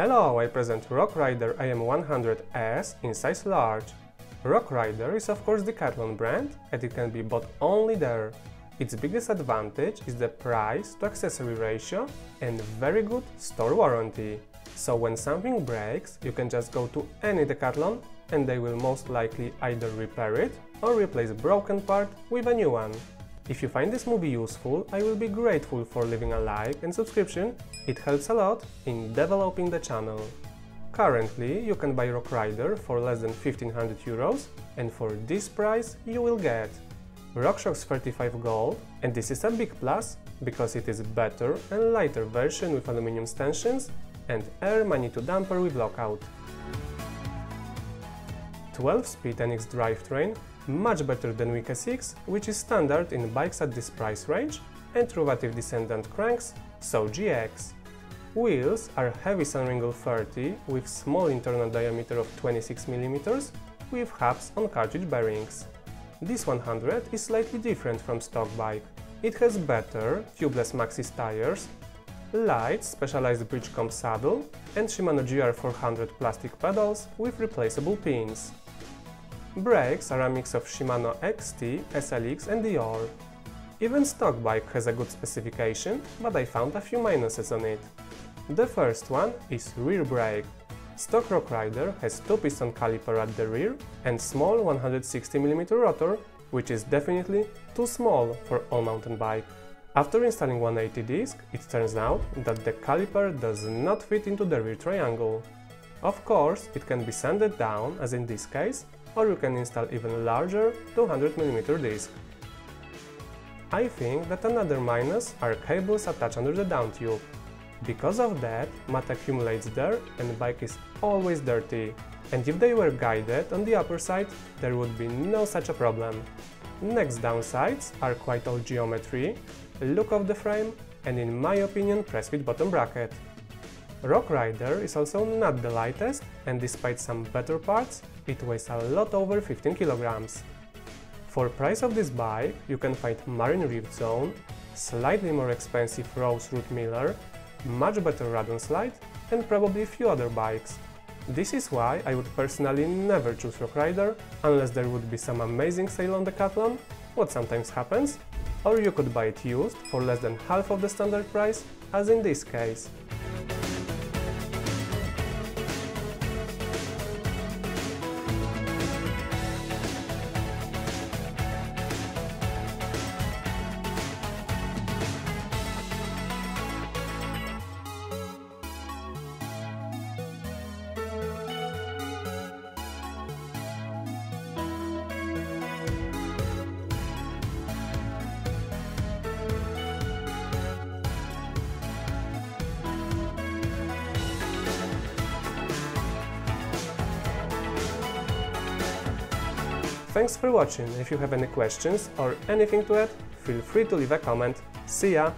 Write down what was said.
Hello, I present Rockrider AM100S in size large. Rockrider is of course the Decathlon brand and it can be bought only there. Its biggest advantage is the price to accessory ratio and very good store warranty. So when something breaks, you can just go to any Decathlon and they will most likely either repair it or replace broken part with a new one. If you find this movie useful, I will be grateful for leaving a like and subscription, it helps a lot in developing the channel. Currently, you can buy Rockrider for less than 1500 euros and for this price you will get RockShox 35 Gold, and this is a big plus because it is a better and lighter version with aluminum stanchions and air magneto damper with lockout. 12-speed NX drivetrain, much better than Wika 6, which is standard in bikes at this price range, and Truvativ descendant cranks, so GX. Wheels are heavy Sunringle 30 with small internal diameter of 26mm with hubs on cartridge bearings. This 100 is slightly different from stock bike. It has better, tubeless Maxxis tires, light, specialized Bridge Comp saddle and Shimano GR400 plastic pedals with replaceable pins. Brakes are a mix of Shimano XT, SLX and Deore. Even stock bike has a good specification, but I found a few minuses on it. The first one is rear brake. Stock Rockrider has two piston caliper at the rear and small 160mm rotor, which is definitely too small for all mountain bike. After installing 180 disc, it turns out that the caliper does not fit into the rear triangle. Of course, it can be sanded down, as in this case, or you can install even larger 200mm disc. I think that another minus are cables attached under the down tube. Because of that, mud accumulates there and bike is always dirty. And if they were guided on the upper side, there would be no such a problem. Next downsides are quite old geometry, look of the frame and in my opinion press fit bottom bracket. Rockrider is also not the lightest and despite some better parts, it weighs a lot over 15 kilograms. For price of this bike, you can find Marin Rift Zone, slightly more expensive Rose Root Miller much better radon slide and probably few other bikes. This is why I would personally never choose Rockrider unless there would be some amazing sale on Decathlon, what sometimes happens, or you could buy it used for less than half of the standard price, as in this case. Thanks for watching. If you have any questions or anything to add, feel free to leave a comment. See ya!